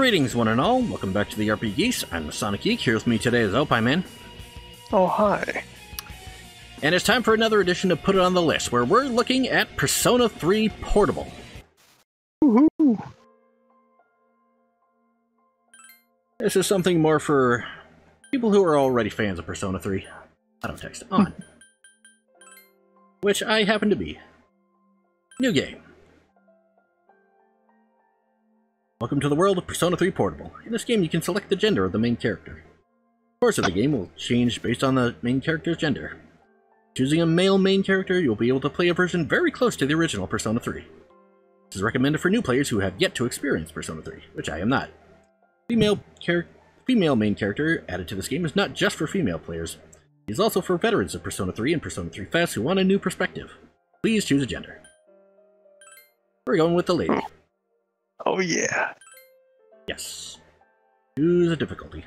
Greetings, one and all. Welcome back to the RPGeeks. I'm the Sonic Geek. Here with me today is Opie Man. Oh, hi. And it's time for another edition to Put It on the List, where we're looking at Persona 3 Portable. Woohoo! This is something more for people who are already fans of Persona 3. I don't text on. Which I happen to be. New game. Welcome to the world of Persona 3 Portable. In this game, you can select the gender of the main character. The course of the game will change based on the main character's gender. Choosing a male main character, you'll be able to play a version very close to the original Persona 3. This is recommended for new players who have yet to experience Persona 3, which I am not. Female female main character added to this game is not just for female players. It is also for veterans of Persona 3 and Persona 3 FES who want a new perspective. Please choose a gender. We're going with the lady. Oh, yeah. Yes. Choose a difficulty.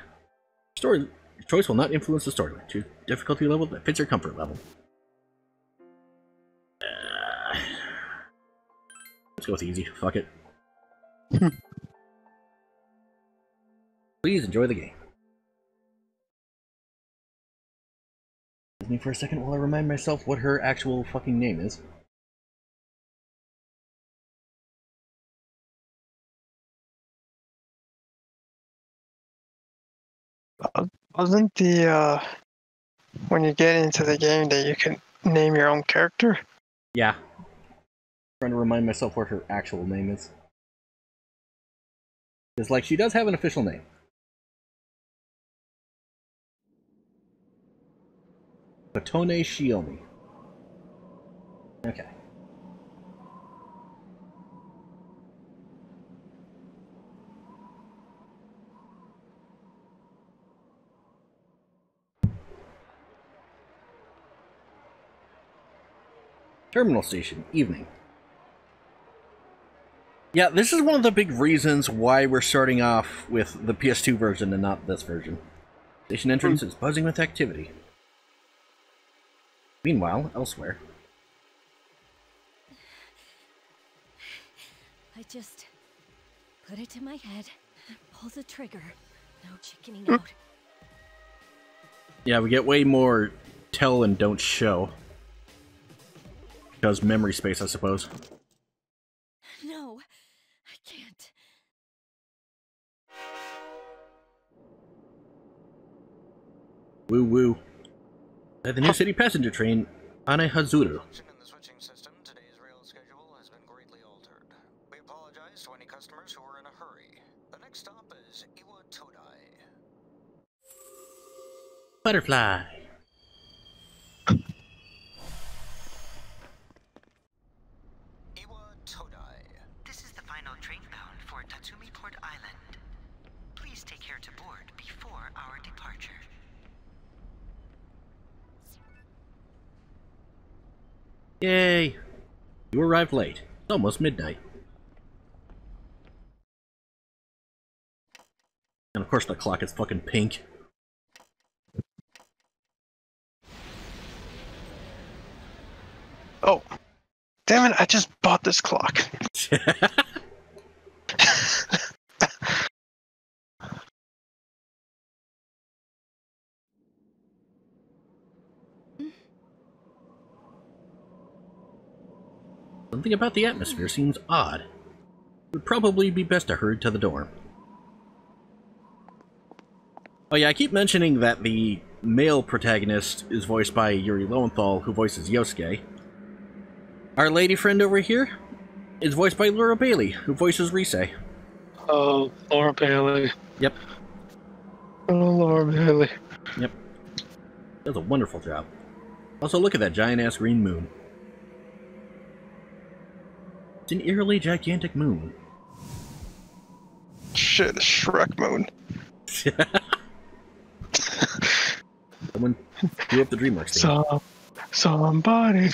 Story your choice will not influence the storyline. Choose difficulty level that fits your comfort level. Uh, let's go with easy. Fuck it. Please enjoy the game. Me for a second while I remind myself what her actual fucking name is. Wasn't the, uh, when you get into the game that you can name your own character? Yeah. trying to remind myself what her actual name is. Because, like, she does have an official name. Kotone Shiomi. Okay. Terminal station, evening. Yeah, this is one of the big reasons why we're starting off with the PS2 version and not this version. Station entrance hmm. is buzzing with activity. Meanwhile, elsewhere. I just put it to my head, pull the trigger. No chickening hmm. out. Yeah, we get way more tell and don't show. Because memory space, I suppose. No, I can't. Woo woo. At the New City passenger train, Anehazuru. The switching system, today's rail schedule has been greatly altered. We apologize to any customers who are in a hurry. The next stop is Iwatodai. Butterfly. Yay! You arrived late. It's almost midnight. And of course the clock is fucking pink. Oh. Damn it, I just bought this clock. Something about the atmosphere seems odd. It would probably be best to hurry to the dorm. Oh yeah, I keep mentioning that the male protagonist is voiced by Yuri Lowenthal, who voices Yosuke. Our lady friend over here is voiced by Laura Bailey, who voices Rise. Oh, Laura Bailey. Yep, Oh, Laura Bailey. yep. Does a wonderful job. Also, look at that giant-ass green moon. It's an eerily gigantic moon. Shit, Shrek Moon. Someone blew up the DreamWorks thing. So, somebody.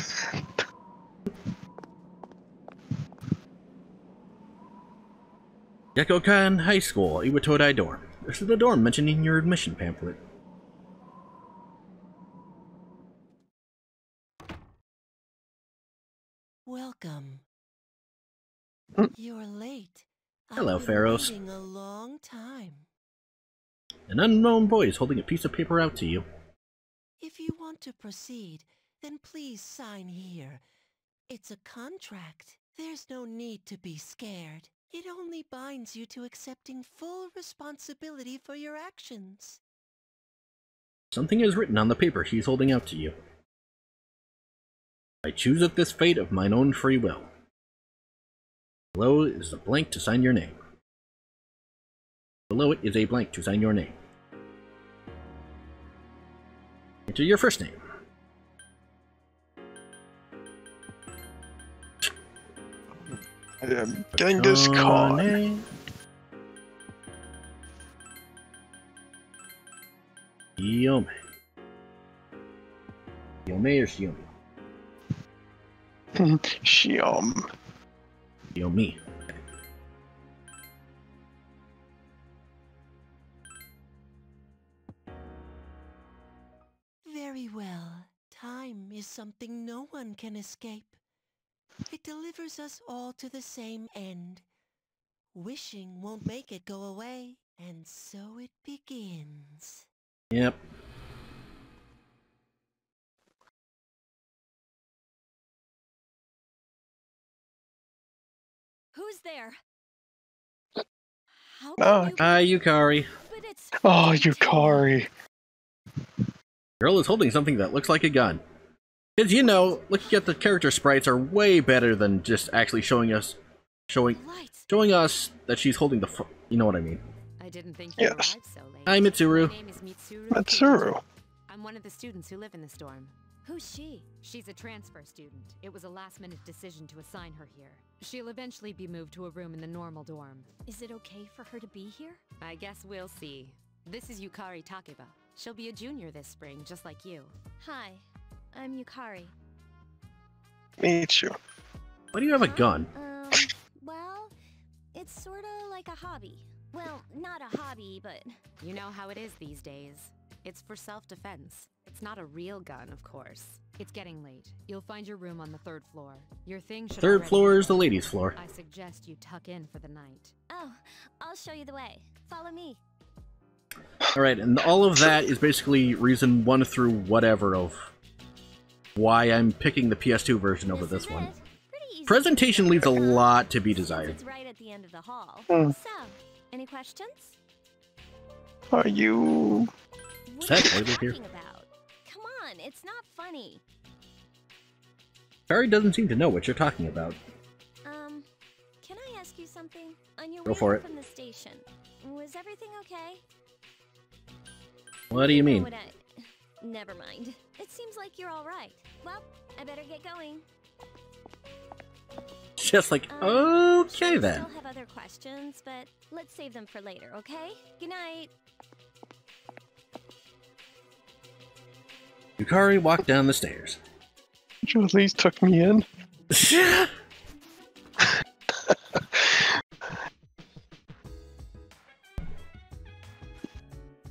Gekkoukan High School, Iwatodai dorm. This is the dorm mentioned in your admission pamphlet. Welcome. Mm. You're late. Hello, Pharos. waiting a long time. An unknown boy is holding a piece of paper out to you. If you want to proceed, then please sign here. It's a contract. There's no need to be scared. It only binds you to accepting full responsibility for your actions. Something is written on the paper he's holding out to you. I chooseth this fate of mine own free will. Below is a blank to sign your name. Below it is a blank to sign your name. Enter your first name. Um, Genghis Khan. Yome. Yome or Xiome? Shiom. Yomi. Very well. Time is something no one can escape. It delivers us all to the same end. Wishing won't make it go away, and so it begins. Yep. Who's there? How can ah. you... Ah, Hi, Yukari. Oh, ah, freezing. Yukari. Girl is holding something that looks like a gun. Because, you know, looking at the character sprites are way better than just actually showing us, showing, showing us that she's holding the, fu- you know what I mean. I didn't think you Yes. arrived so late. Hi, Mitsuru. My name is Mitsuru. Matsuru. Kikuchi. I'm one of the students who live in this dorm. Who's she? She's a transfer student. It was a last-minute decision to assign her here. She'll eventually be moved to a room in the normal dorm. Is it okay for her to be here? I guess we'll see. This is Yukari Takeba. She'll be a junior this spring, just like you. Hi, I'm Yukari. Meet you. Why do you have a gun? Um, well, it's sorta like a hobby. Well, not a hobby, but You know how it is these days. It's for self-defense. It's not a real gun, of course. It's getting late. You'll find your room on the third floor. Your thing should Third floor is the ladies' floor. I suggest you tuck in for the night. oh, I'll show you the way. Follow me. Alright, and all of that is basically reason one through whatever of why I'm picking the PS2 version over this is one. it. Pretty easy to Presentation leaves a lot to be desired. It's right at the end of the hall. Hmm. So, any questions? Are you? What that are you toilet here? talking about? It's not funny. Kari doesn't seem to know what you're talking about. Um, can I ask you something? On your Go way for it. from the station, was everything okay? What do you mean? I- Never mind. It seems like you're all right. Well, I better get going. Just like, Um, I'm sure okay I then. still have other questions, but let's save them for later, okay? Good night. Yukari walked down the stairs. You at least took me in.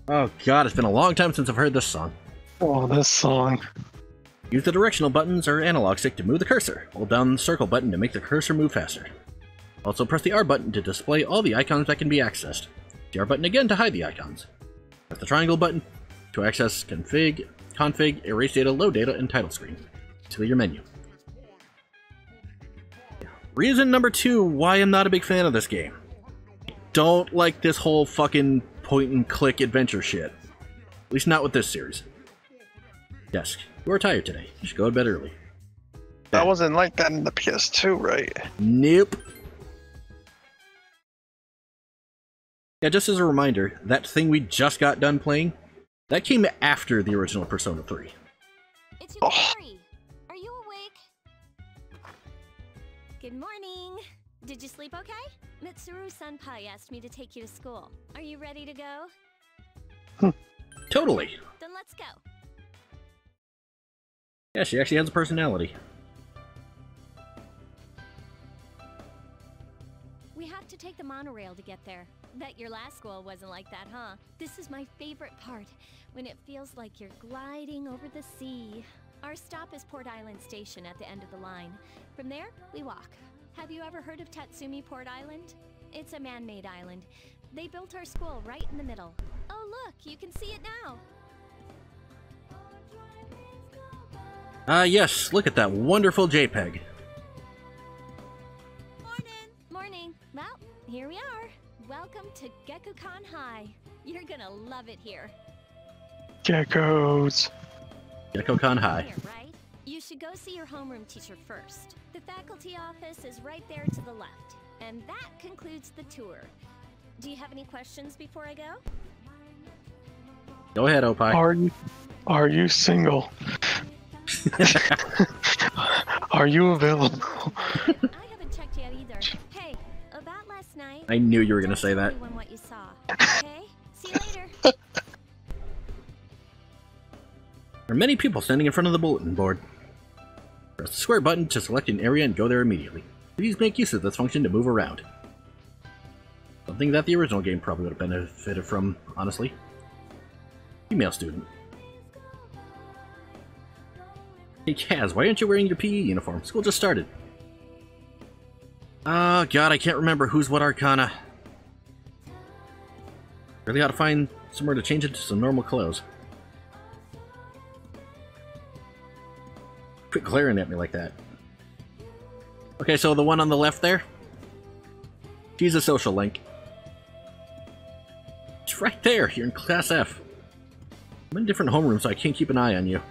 oh god, it's been a long time since I've heard this song. Oh, this song. Use the directional buttons or analog stick to move the cursor. Hold down the circle button to make the cursor move faster. Also press the R button to display all the icons that can be accessed. The R button again to hide the icons. Press the triangle button to access config, config, erase data, load data, and title screen. To your menu. Reason number two why I'm not a big fan of this game. Don't like this whole fucking point and click adventure shit. At least not with this series. Yes, you are tired today. You should go to bed early. That wasn't like that in the PS2, right? Nope. Yeah, just as a reminder, that thing we just got done playing, that came after the original Persona 3. It's Oh. Yukari. Are you awake? Good morning. Did you sleep okay? Mitsuru Senpai asked me to take you to school. Are you ready to go? Hmm. Totally. Then let's go. Yeah, she actually has a personality. We have to take the monorail to get there. Bet your last school wasn't like that, huh? This is my favorite part, when it feels like you're gliding over the sea. Our stop is Port Island Station at the end of the line. From there, we walk. Have you ever heard of Tatsumi Port Island? It's a man-made island. They built our school right in the middle. Oh look, you can see it now. Ah, yes, look at that wonderful JPEG. To Gekkoukan High. You're gonna love it here. Geckos. GeckoCon High. Here, right? You should go see your homeroom teacher first. The faculty office is right there to the left. And that concludes the tour. Do you have any questions before I go? Go ahead, Opie. Are you are you single? are you available? I knew you were gonna say that. what you saw. Okay? See you later. There are many people standing in front of the bulletin board. Press the square button to select an area and go there immediately. Please make use of this function to move around. Something that the original game probably would have benefited from, honestly. Female student. Hey Kaz, why aren't you wearing your PE uniform? School just started. Oh god, I can't remember who's what Arcana. Really ought to find somewhere to change into some normal clothes. Quit glaring at me like that. Okay, so the one on the left there? She's a social link. It's right there, you're in Class F. I'm in different homeroom, so I can't keep an eye on you.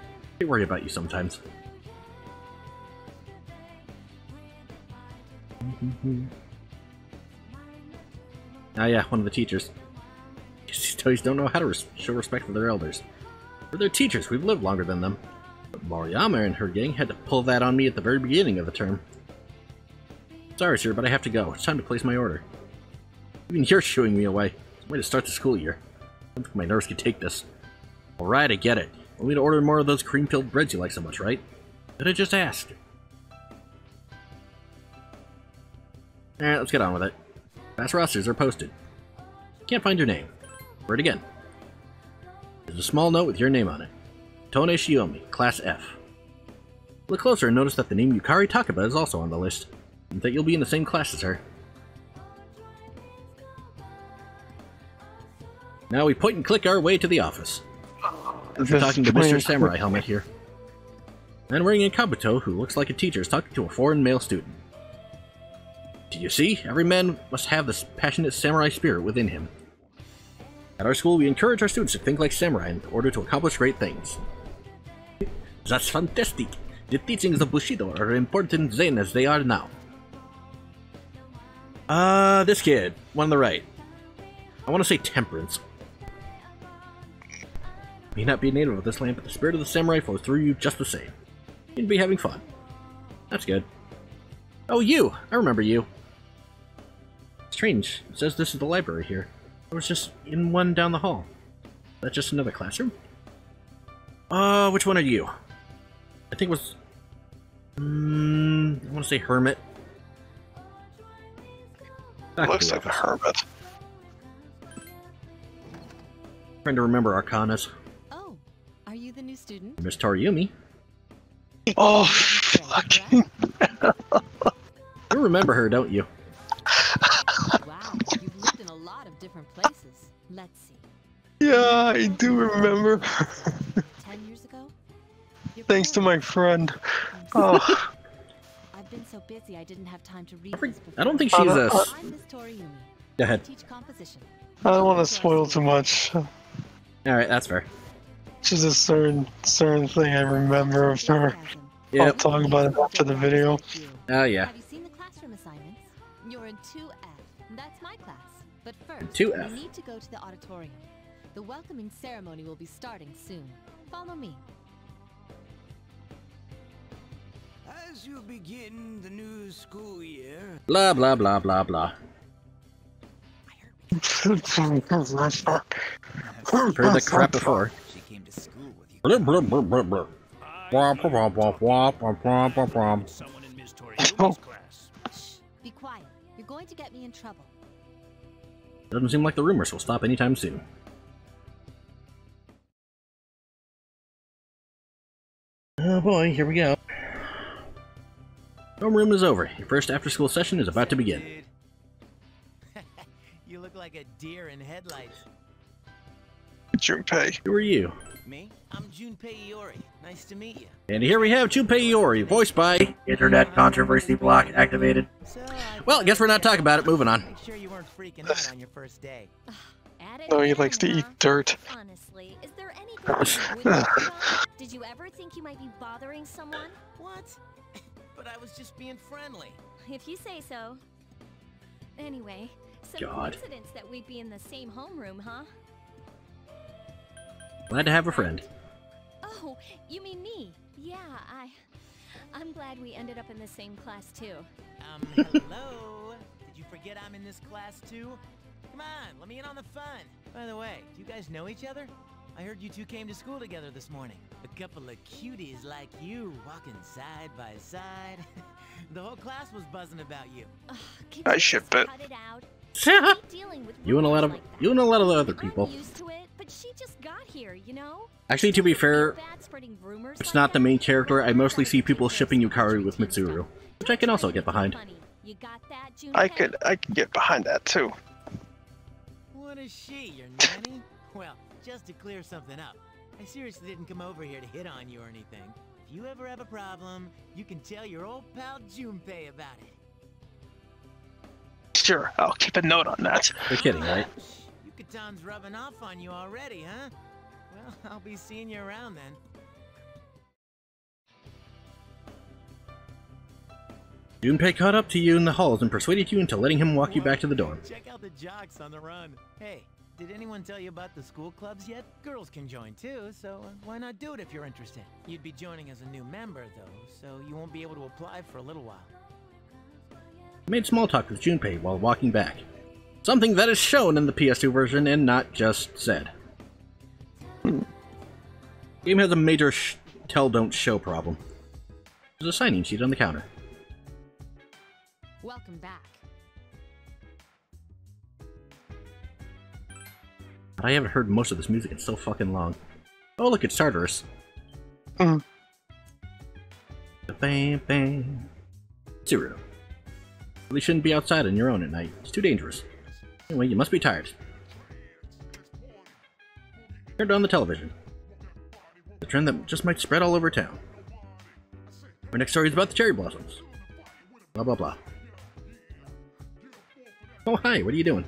I worry about you sometimes. Ah yeah, one of the teachers. These toys don't know how to res show respect for their elders. We're their teachers, we've lived longer than them. But Mariama and her gang had to pull that on me at the very beginning of the term. Sorry, sir, but I have to go. It's time to place my order. Even you're shooing me away. It's a way to start the school year. I my nerves can take this. Alright, I get it. Want me to order more of those cream-filled breads you like so much, right? Did I just ask? Alright, let's get on with it. Fast rosters are posted. Can't find your name. Read again. There's a small note with your name on it. Tone Shiomi, Class F. Look closer and notice that the name Yukari Takeba is also on the list, and that you'll be in the same class as her. Now we point and click our way to the office. We're talking to Mr. Samurai Helmet here. And wearing a kabuto who looks like a teacher is talking to a foreign male student. You see? Every man must have this passionate samurai spirit within him. At our school, we encourage our students to think like samurai in order to accomplish great things. That's fantastic! The teachings of Bushido are important then as they are now. Uh, this kid, one on the right. I want to say temperance. May not be a native of this land, but the spirit of the samurai flows through you just the same. You'd be having fun. That's good. Oh, you! I remember you. Strange. It says this is the library here. I was just in one down the hall. That's just another classroom? Uh, which one are you? I think it was... Mm, I want to say Hermit. Back Looks like a office. hermit. Trying to remember Arcanas. Oh, are you the new student? Miss Toriumi. Oh, fucking. You remember her, don't you? Let's see. Yeah, I do remember. Ten years ago? Thanks to my friend. I'm sorry. Oh, I've been so busy I didn't have time to read I, this I don't think Uh, she's a... uh, I'm Miss Toriumi. Go ahead. Teach composition. I don't want to spoil too much. Alright, that's fair. Just a certain certain thing I remember of her. Sarcasm. I'll talk about it after the video. Oh, yeah. But first, to F. we need to go to the auditorium. The welcoming ceremony will be starting soon. Follow me. As you begin the new school year... Blah, blah, blah, blah, blah. Heard the crap before. She came to school with you. Blah, blah, blah, blah, blah. Womp, womp, womp, womp, womp, womp, womp. Someone in Ms. Tori's class. Shh, be quiet. You're going to get me in trouble. Doesn't seem like the rumors will stop anytime soon. Oh boy, here we go. Homeroom is over. Your first after-school session is about to begin. You look like a deer in headlights. Junpei. Who are you? Me? I'm Junpei Iori. Nice to meet you. And here we have Junpei Iori, voiced by Internet Controversy Block activated. So, I Well, I guess we're not talking about it. Moving on. Make sure you weren't freaking out on your first day. At No, he likes to eat dirt. Honestly, is there anything you wouldn't do about? Did you ever think you might be bothering someone? What? but I was just being friendly. If you say so. Anyway, some God. coincidence that we'd be in the same homeroom, huh? Glad to have a friend. Oh, you mean me? Yeah, I. I'm glad we ended up in the same class too. Um, hello? Did you forget I'm in this class too? Come on, let me in on the fun. By the way, do you guys know each other? I heard you two came to school together this morning. A couple of cuties like you, walking side by side. the whole class was buzzing about you. Ugh, can I you ship just it. Cut it you Hate dealing with and a lot of like you and a lot of the other people. To it, but she just got here, you know? Actually, to be fair, bad spreading rumors it's like not the main character. I mostly see people shipping Yukari with Mitsuru, which I can also get behind. You got that, I could I could get behind that too. What is she, your nanny? well, just to clear something up, I seriously didn't come over here to hit on you or anything. If you ever have a problem, you can tell your old pal Junpei about it. Sure, I'll keep a note on that. You're kidding, right? Ouch! Yuka-tan's rubbing off on you already, huh? Well, I'll be seeing you around then. Junpei caught up to you in the halls and persuaded you into letting him walk you back to the dorm. Check out the jocks on the run. Hey, did anyone tell you about the school clubs yet? Girls can join too, so uh, why not do it if you're interested? You'd be joining as a new member though, so you won't be able to apply for a little while. Made small talk with Junpei while walking back. Something that is shown in the PS2 version and not just said. Game has a major sh- tell don't show problem. There's a signing sheet on the counter. Welcome back. But I haven't heard most of this music in so fucking long. Oh look, it's Tartarus. Hmm. Bam bam. Zero. Really shouldn't be outside on your own at night. It's too dangerous. Anyway, you must be tired. Turned on the television. The trend that just might spread all over town. Our next story is about the cherry blossoms. Blah blah blah. Oh hi, what are you doing?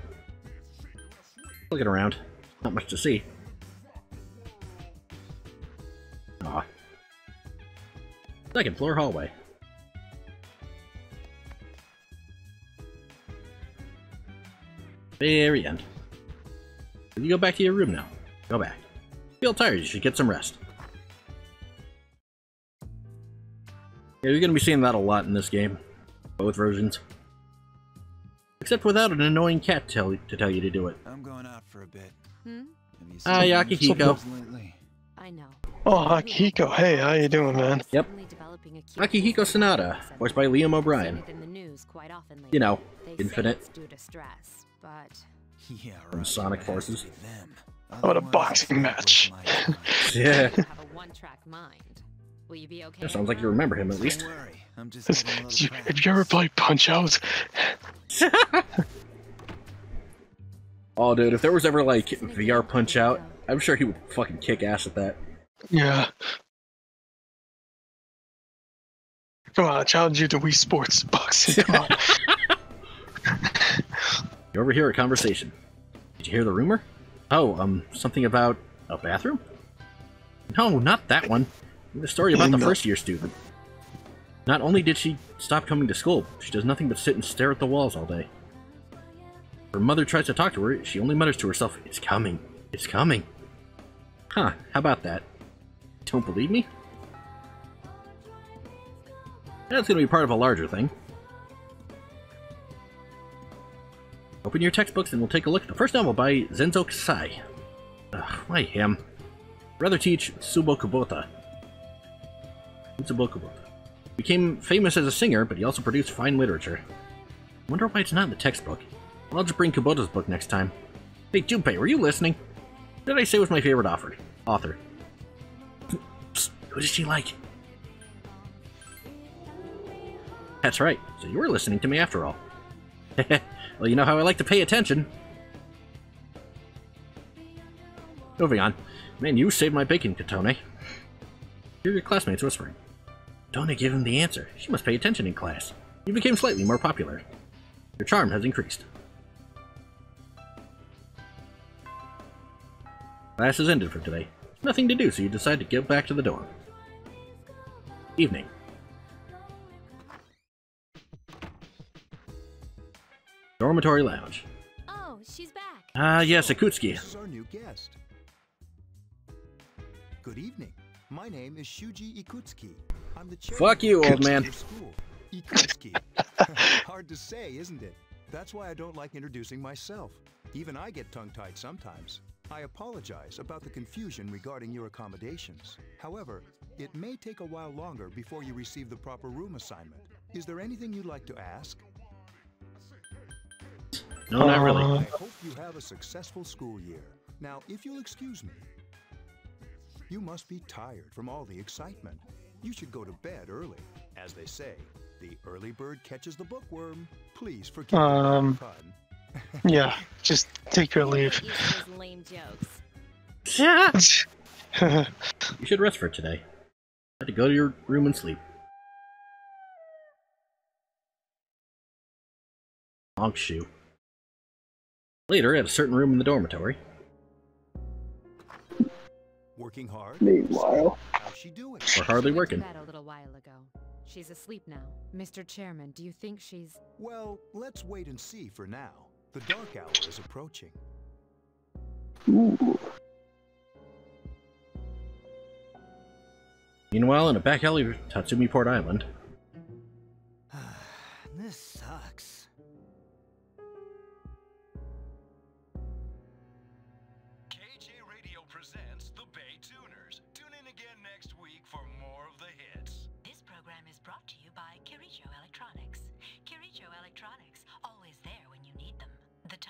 Looking around. Not much to see. Aw. Second floor hallway. Very end. You go back to your room now. Go back. Feel tired, you should get some rest. Yeah, you're gonna be seeing that a lot in this game. Both versions. Except without an annoying cat tell to tell you to do it. I'm going out for a bit. Hmm? Have you Ah, seen Akihiko. I know. Oh, Akihiko, hey, how you doing, man? Yep. Suddenly developing Akihiko Sanada, voiced by Liam O'Brien. Seen it in the news quite often lately. You know, Infinite. Say it's due to stress, but Yeah, From right. Sonic it has to Forces. be them. What a Otherwise, boxing match. worth my time. Yeah. you have a one-track mind. Will you be okay? Sounds like you remember him at least. Don't worry, I'm just Has getting a you, have you ever played Punch Out? Oh, dude, if there was ever like VR Punch Out, I'm sure he would fucking kick ass at that. Yeah. Come on, I challenge you to Wii Sports boxing. Come on. You overhear a conversation. Did you hear the rumor? Oh, um, something about a bathroom? No, not that one. The story about the first year student. Not only did she stop coming to school, she does nothing but sit and stare at the walls all day. Her mother tries to talk to her, she only mutters to herself, It's coming. It's coming. Huh, how about that? Don't believe me? That's gonna be part of a larger thing. Open your textbooks and we'll take a look at the first novel by Zenzo Kasai. Ugh, why him? Rather teach Subo Kubota. Subo Kubota. Became famous as a singer, but he also produced fine literature. Wonder why it's not in the textbook. I'll just bring Kubota's book next time. Hey, Junpei, were you listening? What did I say was my favorite author? Author. Psst, who does she like? That's right. So you were listening to me after all. Well, you know how I like to pay attention. Moving on. Man, you saved my bacon, Kotone. Hear your classmates whispering. Donna gave him the answer. She must pay attention in class. You became slightly more popular. Your charm has increased. Class is ended for today. Nothing to do, so you decide to go back to the dorm. Evening. Dormitory lounge. Oh, she's back. Ah, yes, Ikutsuki. This is our new guest. Good evening. My name is Shuji Ikutsuki. I'm the chairman Fuck you, old man. school. Ikutsuki. Hard to say, isn't it? That's why I don't like introducing myself. Even I get tongue-tied sometimes. I apologize about the confusion regarding your accommodations. However, it may take a while longer before you receive the proper room assignment. Is there anything you'd like to ask? No, not really. I hope you have a successful school year. Now, if you'll excuse me, you must be tired from all the excitement. You should go to bed early. As they say, the early bird catches the bookworm. Please forgive Um, the pun. Yeah, just take your leave. Use lame jokes. You should rest for today. Had to go to your room and sleep. Honk shoe. Later, at a certain room in the dormitory, Working hard? Meanwhile. How's she doing? we're hardly She went to working. bed a little while ago. She's asleep now. Mr. Chairman, do you think she's... Well, let's wait and see for now. The dark hour is approaching. Ooh. Meanwhile, in a back alley of Tatsumi Port Island,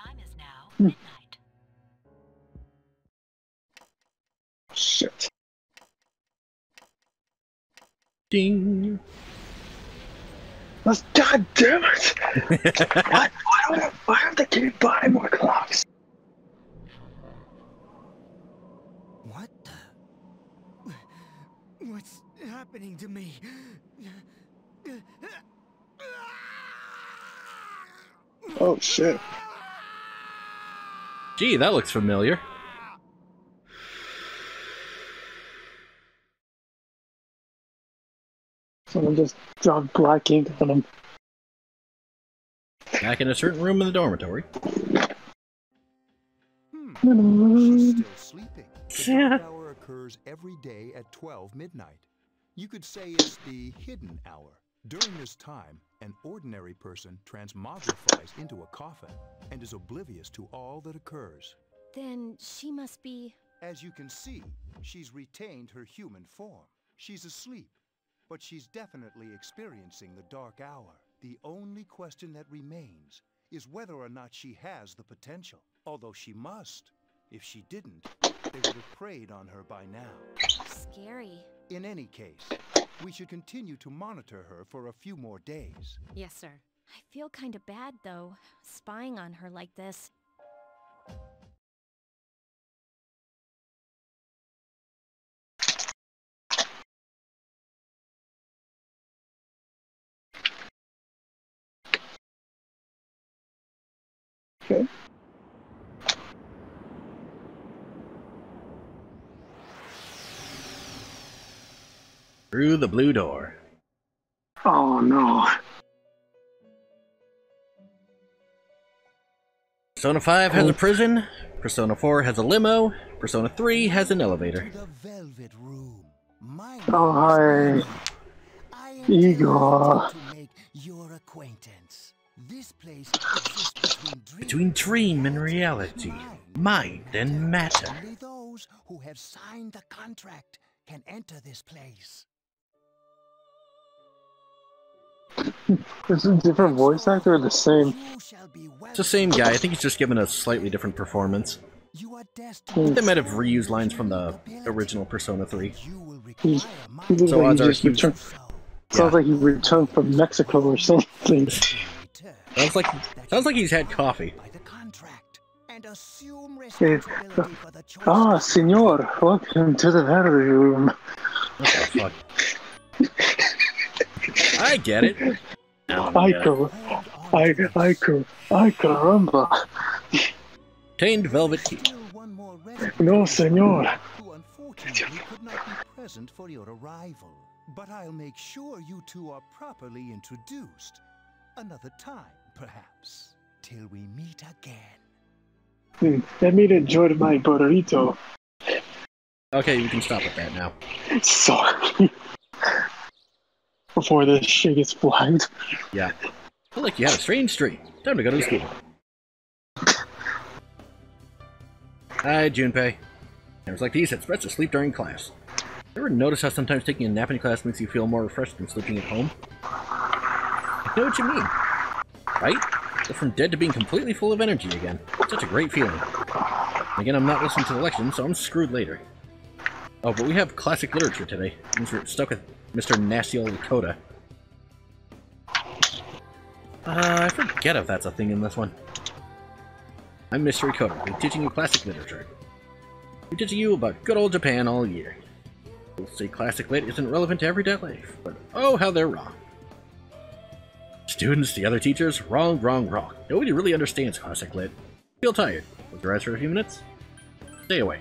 time is now hmm. midnight. Shit. ding! Let's, God damn it! why, why, don't, why don't they keep buying more clocks? What the? What's happening to me? Oh shit. Gee, that looks familiar. Someone just dropped black ink on him. Back in a certain room in the dormitory. Hmm. She's still sleeping. The Yeah. hour occurs every day at 12 midnight. You could say it's the hidden hour. During this time, an ordinary person transmogrifies into a coffin and is oblivious to all that occurs. Then she must be. As you can see, she's retained her human form. She's asleep, but she's definitely experiencing the dark hour. The only question that remains is whether or not she has the potential, although she must. If she didn't, they would have preyed on her by now. Scary. In any case, we should continue to monitor her for a few more days. Yes, sir. I feel kind of bad, though, spying on her like this. Through the blue door. Oh no. Persona 5 has a prison, Persona 4 has a limo, Persona 3 has an elevator. The Velvet Room. My Oh hi. Igor. delighted to make your acquaintance. This place exists between dream, Between dream and reality, mind and matter. Only those who have signed the contract can enter this place. Is it a different voice actor or the same? You shall be It's the same guy, I think he's just given a slightly different performance. You are I think they might have reused lines from the original Persona 3. You He's, he So like odds he are he- returned. so. Sounds like he returned from Mexico or something. Sounds like sounds like he's had coffee. by the and assume responsibility for the choices. Ah, senor, welcome to the. What the fuck? I get it. Um, I yeah. go, I, I go, I caramba. Obtained velvet key. Still one more resident No, senor. who unfortunately could not be present for your arrival. But I'll make sure you two are properly introduced. Another time, perhaps, till we meet again. Hmm, Let me enjoy my burrito. Okay, you can stop with that now. Sorry. Before this shit gets flagged. Yeah. Feel like you had a strange dream. Time to go to school. Hi, Junpei. Times like these, it's best to sleep during class. Ever notice how sometimes taking a nap in class makes you feel more refreshed than sleeping at home? I know what you mean. Right? Go from dead to being completely full of energy again. Such a great feeling. Again, I'm not listening to the lecture, so I'm screwed later. Oh, but we have classic literature today. Means we're stuck with Mr. Nasty old Ekoda. Uh, I forget if that's a thing in this one. I'm Mr. Ekoda. I'm teaching you classic literature. I'm teaching you about good old Japan all year. You'll say classic lit isn't relevant to everyday life, but oh, how they're wrong. Students, the other teachers, wrong, wrong, wrong. Nobody really understands classic lit. Feel tired. Close your eyes for a few minutes. Stay away.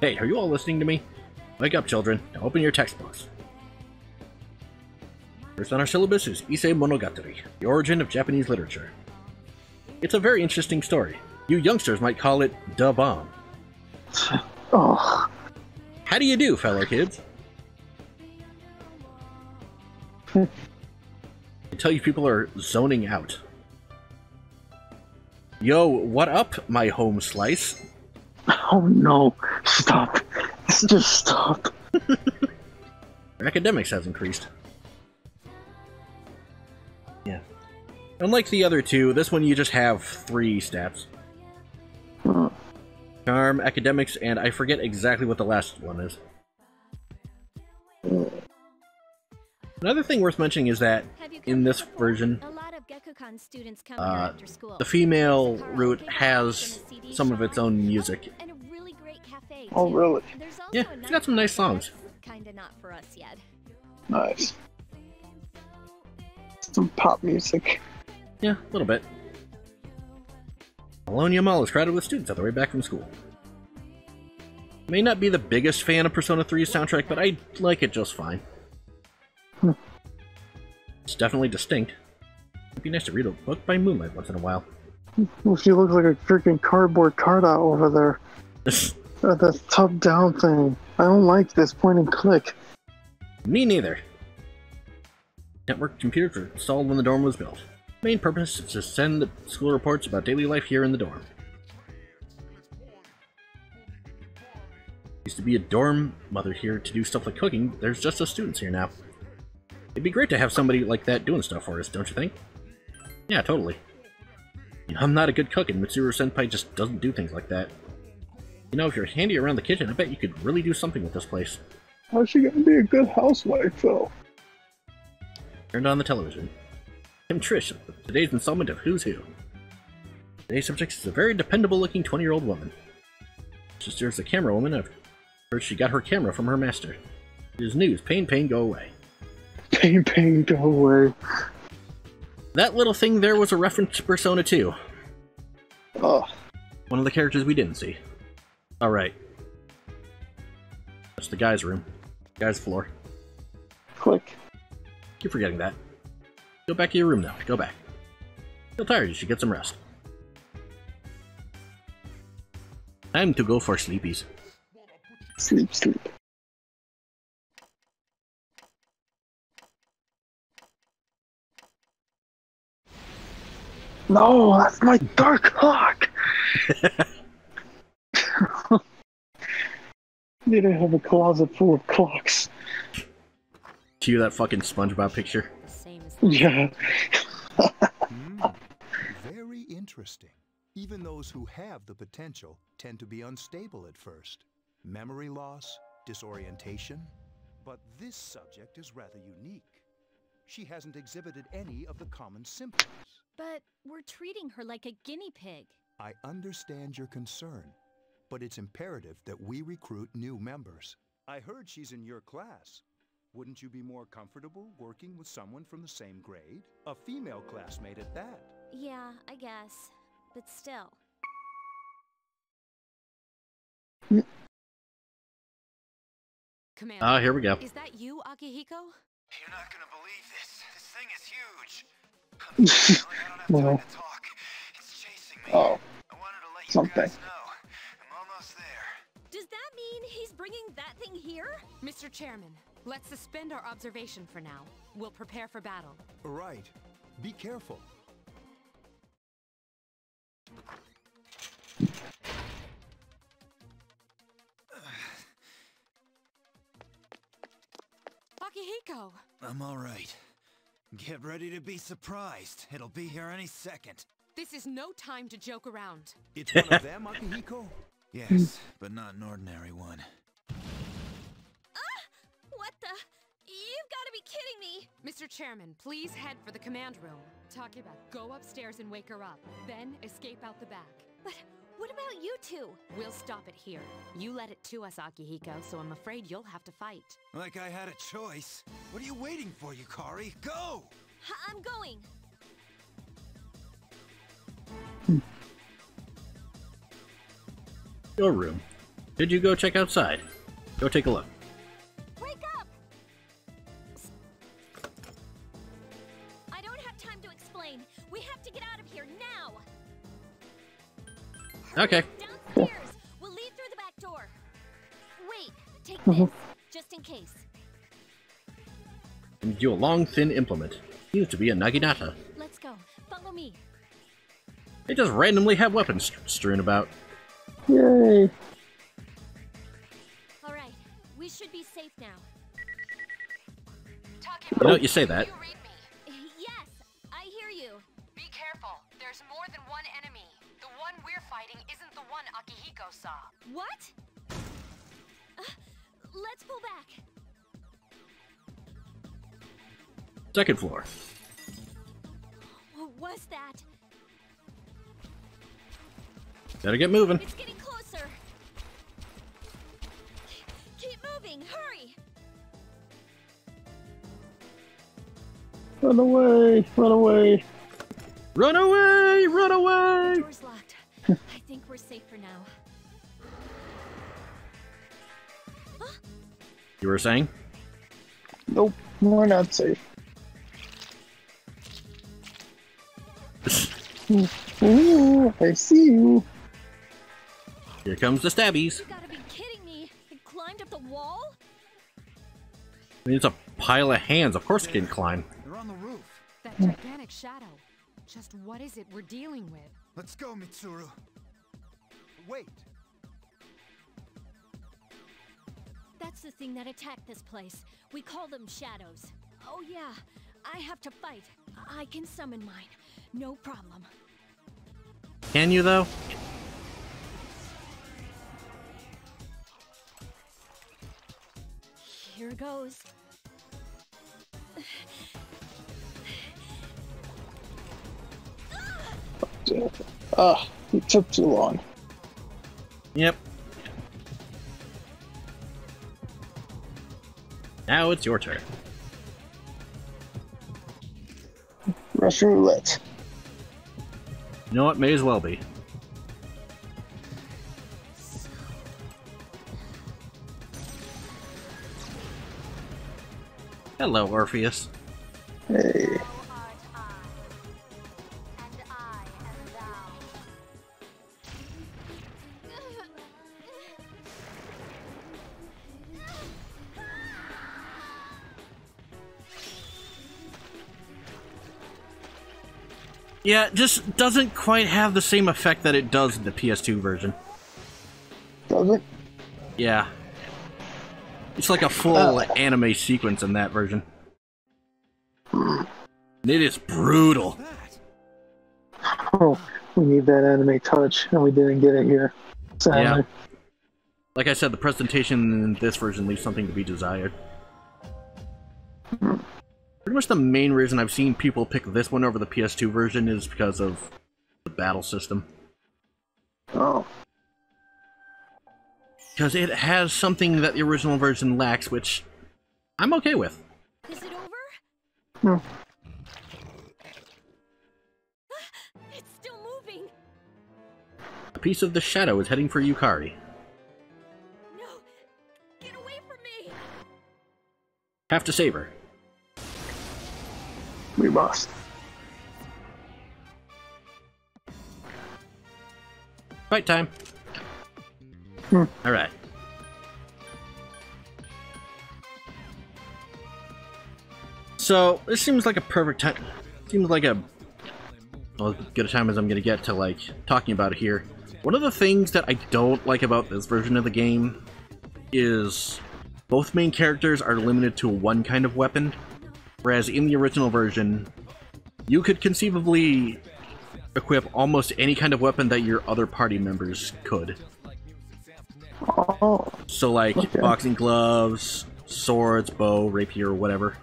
Hey, are you all listening to me? Wake up, children. Now open your textbooks. First on our syllabus is Ise Monogatari, the origin of Japanese literature. It's a very interesting story. You youngsters might call it Da Bomb. Oh, How do you do, fellow kids? I tell you, people are zoning out. Yo, what up, my home slice? oh no. Stop. Just stop. Your academics has increased. Unlike the other two, this one you just have three stats. Hmm. Charm, academics, and I forget exactly what the last one is. Another thing worth mentioning is that in this version, A lot of Gekkoukan students come uh, here after school. the female route has box and a CD some of its own music. And a really great cafe, Oh, really? Yeah, it's got some nice songs. Kinda not for us yet. Nice. Some pop music. Yeah, a little bit. Paulownia Mall is crowded with students on their way back from school. May not be the biggest fan of Persona 3's soundtrack, but I like it just fine. Hmm. It's definitely distinct. It'd be nice to read a book by moonlight once in a while. Well, She looks like a freaking cardboard cutout over there. Uh, the top down thing. I don't like this point and click. Me neither. Network computers were installed when the dorm was built. Main purpose is to send the school reports about daily life here in the dorm. Used to be a dorm mother here to do stuff like cooking, there's just us students here now. It'd be great to have somebody like that doing stuff for us, don't you think? Yeah, totally. You know, I'm not a good cook, and Mitsuru Senpai just doesn't do things like that. You know, if you're handy around the kitchen, I bet you could really do something with this place. How's she gonna be a good housewife, though? Turned on the television. I'm Trish, today's installment of Who's Who. Today's subject is a very dependable looking 20 year old woman. Sister is a camera woman. I've heard she got her camera from her master. It is news. Pain, pain, go away. Pain, pain, go away. That little thing there was a reference to Persona 2. Oh, One of the characters we didn't see. Alright. That's the guy's room. Guy's floor. click. Keep forgetting that. Go back to your room now. Go back. Feel tired, you should get some rest. Time to go for sleepies. Sleep, sleep. No, that's my dark clock. Need to have a closet full of clocks. Cue that fucking SpongeBob picture. Same as Yeah. Hmm. Very interesting. Even those who have the potential tend to be unstable at first. Memory loss, disorientation. But this subject is rather unique. She hasn't exhibited any of the common symptoms. But we're treating her like a guinea pig. I understand your concern, but it's imperative that we recruit new members. I heard she's in your class. Wouldn't you be more comfortable working with someone from the same grade? A female classmate at that. Yeah, I guess. But still. Commander. Ah, here we go. Is that you, Akihiko? You're not gonna believe this. This thing is huge. well, It's chasing me. oh, I wanted to let you something. guys know. I'm almost there. Does that mean he's bringing that thing here? Mr. Chairman, let's suspend our observation for now. We'll prepare for battle. Right. Be careful. Akihiko! I'm all right. Get ready to be surprised. It'll be here any second. This is no time to joke around. It's one of them, Akihiko? Yes, but not an ordinary one. What the? You've got to be kidding me! Mr. Chairman, please head for the command room. Takeba, go upstairs and wake her up. Then escape out the back. But what about you two? We'll stop it here. You let it to us, Akihiko, so I'm afraid you'll have to fight. Like I had a choice. What are you waiting for, Yukari? Go! I'm going. Your room. Did you go check outside? Go take a look. Okay. Downstairs. We'll leave through the back door. Wait, take this, mm-hmm. just in case. And you a long, thin implement. Seems to be a Naginata. Let's go. Follow me. They just randomly have weapons st- strewn about. Yay! All right, we should be safe now. You know, you say that. What? Uh, let's pull back. Second floor. What was that? Better get moving. It's getting closer. Keep moving. Hurry. Run away! Run away! Run away! Run away! Door's locked. I think we're safe for now. You were saying? Nope, we're not safe. Ooh, I see you. Here comes the stabbies. You gotta be kidding me. It climbed up the wall? I mean, it's a pile of hands. Of course it can climb. They're on the roof. That hmm. gigantic shadow. Just what is it we're dealing with? Let's go, Mitsuru. Wait. That's the thing that attacked this place. We call them shadows. Oh yeah, I have to fight. I can summon mine. No problem. Can you, though? Here goes. Ah, it took too long. Yep. Now it's your turn. Russian roulette. You know what? May as well be. Hello, Orpheus. Yeah, it just doesn't quite have the same effect that it does in the PS2 version. Does it? Yeah. It's like a full Oh. anime sequence in that version. It is brutal. Oh, we need that anime touch, and we didn't get it here. Sadly. Yeah. Like I said, the presentation in this version leaves something to be desired. Pretty much the main reason I've seen people pick this one over the PS2 version is because of the battle system. Oh. Because it has something that the original version lacks, which I'm okay with. Is it over? No. Hmm. It's still moving. A piece of the shadow is heading for Yukari. No, get away from me. Have to save her. We must. Fight time. Hmm. Alright. So, this seems like a perfect time. Seems like a. Well, as good a time as I'm gonna get to, like, talking about it here. One of the things that I don't like about this version of the game is both main characters are limited to one kind of weapon, whereas in the original version, you could conceivably equip almost any kind of weapon that your other party members could. Oh. So, like, Okay. boxing gloves, swords, bow, rapier, whatever.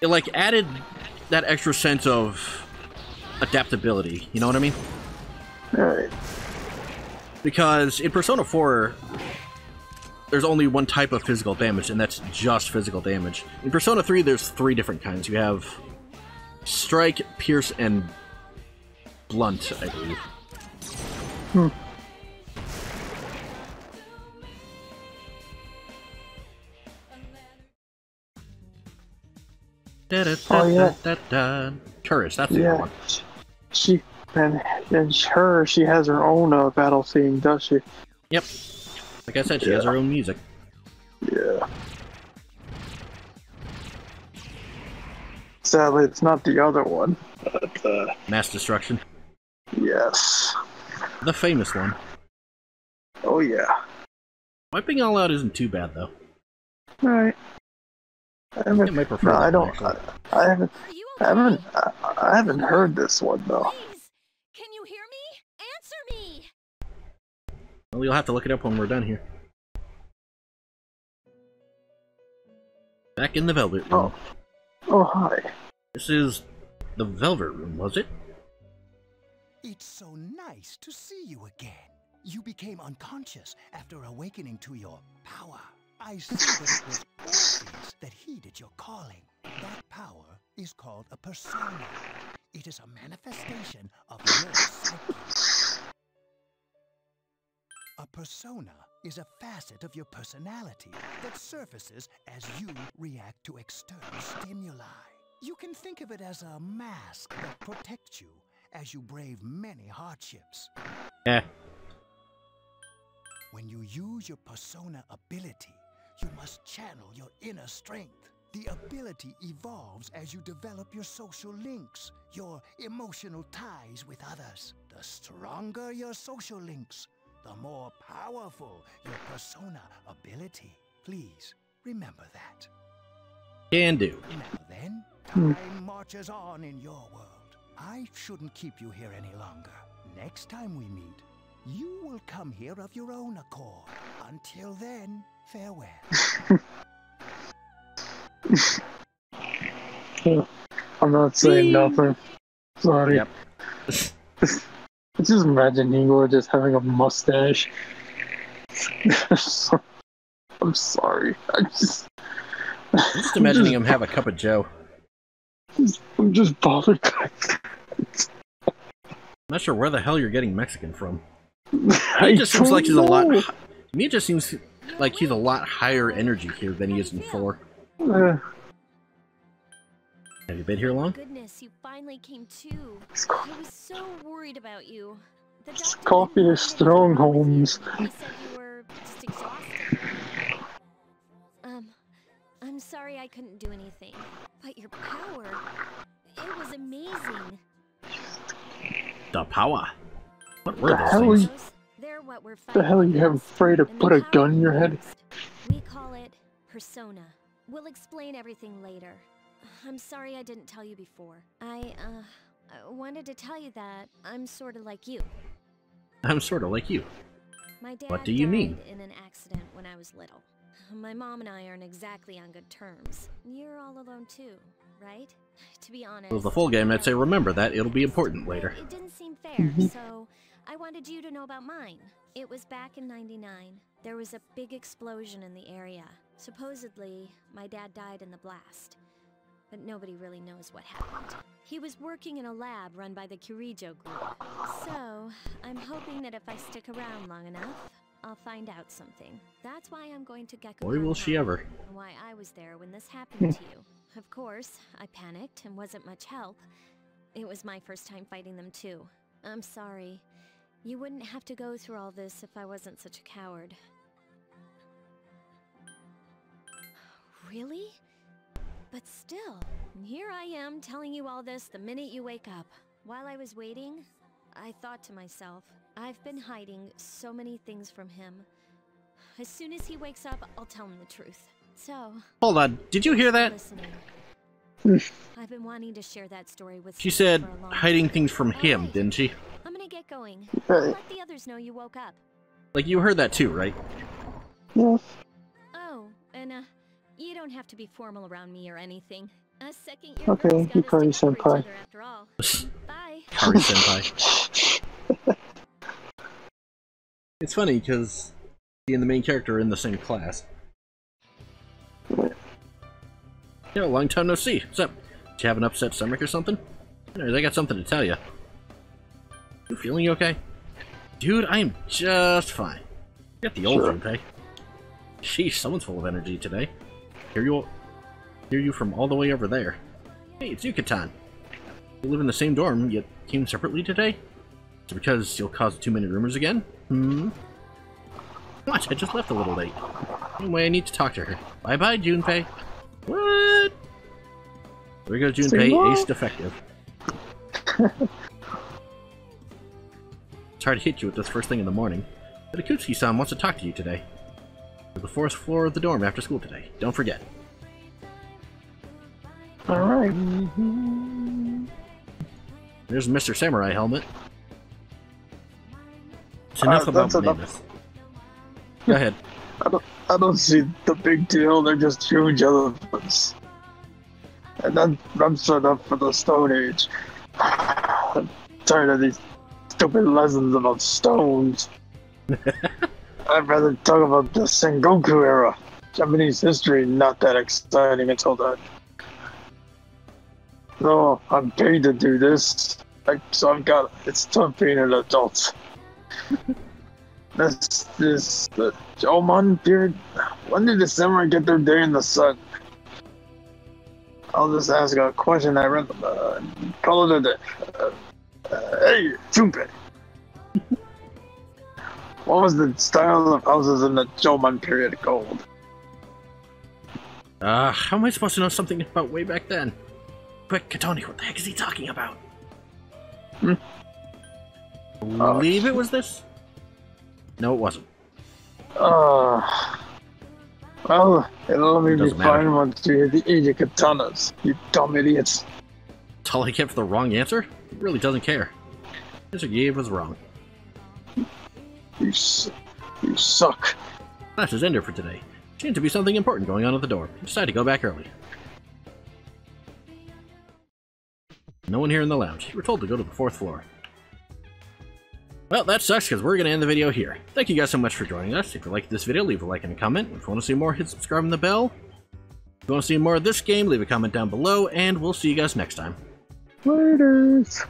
It, like, added that extra sense of adaptability, you know what I mean? Alright. Because in Persona 4, there's only one type of physical damage, and that's just physical damage. In Persona 3, there's three different kinds. You have strike, pierce, and blunt, I believe. Hmm. Oh, yeah. Da-da-da-da-da. Courage, that's the Yeah. one. She and and her she has her own uh, battle theme, does she? Yep. Like I said, she has her own music. Yeah. Sadly, it's not the other one. But, uh, Mass Destruction. yes. The famous one. Oh yeah. Wiping all out isn't too bad, though. All right. I haven't. I might prefer no, I don't. I, I haven't. I haven't. I, I haven't heard this one though. Can you hear me? Answer me. Well, you'll have to look it up when we're done here. Back in the Velvet Room. Oh oh hi. This is the Velvet Room, was it? It's so nice to see you again. You became unconscious after awakening to your power. I see that it was Orpheus that heeded your calling. That power is called a persona. It is a manifestation of your psyche. A persona is a facet of your personality that surfaces as you react to external stimuli. You can think of it as a mask that protects you as you brave many hardships. Yeah. When you use your persona ability, you must channel your inner strength. The ability evolves as you develop your social links, your emotional ties with others. The stronger your social links, the more powerful your persona ability. Please remember that. Can do. Now then, hmm. time marches on in your world. I shouldn't keep you here any longer. Next time we meet, you will come here of your own accord. Until then, farewell. I'm not saying nothing. Sorry. Yep. I just imagine Igor just having a mustache. I'm sorry. I just. I'm just imagining him have a cup of Joe. I'm just bothered. I'm not sure where the hell you're getting Mexican from. I It just seems like he's a lot. To me, it just seems like he's a lot higher energy here than he is in four. Uh, Have you been here long? Goodness, you finally came to. I was so worried about you. The doctor coffee is strong, Holmes. He said you were just exhausted. Um, I'm sorry I couldn't do anything, but your power, it was amazing. The power. What were The those hell things? you- They're what we're the hell are you have afraid to put a gun in your head? We call it persona. We'll explain everything later. I'm sorry I didn't tell you before. I, uh, I wanted to tell you that I'm sort of like you. I'm sort of like you. My dad What do you died mean? in an accident when I was little. My mom and I aren't exactly on good terms. You're all alone too, right? To be honest. With the full game, I'd say remember that. It'll be important later. It didn't seem fair, Mhm. so I wanted you to know about mine. It was back in 99. There was a big explosion in the area. Supposedly, my dad died in the blast. But nobody really knows what happened. He was working in a lab run by the Kirijo group. So, I'm hoping that if I stick around long enough, I'll find out something. That's why I'm going to Gecko Boy, will she ever. why I was there when this happened hmm. to you. Of course, I panicked and wasn't much help. It was my first time fighting them too. I'm sorry. You wouldn't have to go through all this if I wasn't such a coward. Really? But still, here I am telling you all this the minute you wake up. While I was waiting, I thought to myself, I've been hiding so many things from him. As soon as he wakes up, I'll tell him the truth. So, Hold on, did you hear that? listening. Hmm. I've been wanting to share that story with She said for a long hiding time. things from him, Alright, didn't she? I'm gonna get going. Right. Let the others know you woke up. Like, you heard that too, right? Yes. Oh, and uh, you don't have to be formal around me or anything. A second year Okay, girls gotta Hikari stick up for each senpai. after all. Bye. Kari senpai. It's funny because he and the main character are in the same class. Yeah, long time no see. What's up? Did you have an upset stomach or something? Anyways, I got something to tell you. You feeling okay? Dude, I am just fine. You got the old Sure. Junpei. Sheesh, someone's full of energy today. Hear you, hear you from all the way over there. Hey, it's Yuka-tan. We live in the same dorm, yet came separately today? Is it because you'll cause too many rumors again? Hmm? Watch, I just left a little late. Anyway, I need to talk to her. Bye-bye, Junpei. What? There goes Junpei, ace defective. Sorry to hit you with this first thing in the morning, but Ikutsuki-san wants to talk to you today. The fourth floor of the dorm after school today. Don't forget. Alright. There's Mr. Samurai helmet. It's enough Uh, about enough. Go ahead. I don't, I don't see the big deal. They're just huge elephants. And I'm set up for the Stone Age. I'm tired of these stupid lessons about stones. I'd rather talk about the Sengoku era. Japanese history not that exciting until that. No, I'm paid to do this. So I've got it's tough being an adult. This this the Jomon period. When did the samurai get their day in the sun? I'll just ask a question. I read uh, call it a day. Uh, uh, hey, Junpei. What was the style of houses in the Jomon period called? Uh, how am I supposed to know something about way back then? Quick, Kotone, what the heck is he talking about? Hmm? Believe it was this? No, it wasn't. Uh, well, it'll only be Doesn't matter. fine once you hear the age of katanas, you dumb idiots. That's all I get for the wrong answer? He really doesn't care. Answer gave was wrong. You, s- you suck. That's his ender for today. Seemed to be something important going on at the door. He decided to go back early. No one here in the lounge. You were told to go to the fourth floor. Well, that sucks because we're going to end the video here. Thank you guys so much for joining us. If you liked this video, leave a like and a comment. If you want to see more, hit subscribe and the bell. If you want to see more of this game, leave a comment down below, and we'll see you guys next time. Laters.